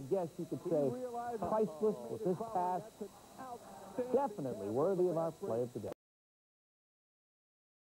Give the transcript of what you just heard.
I guess you could say priceless with this pass. Definitely worthy of our play of the day.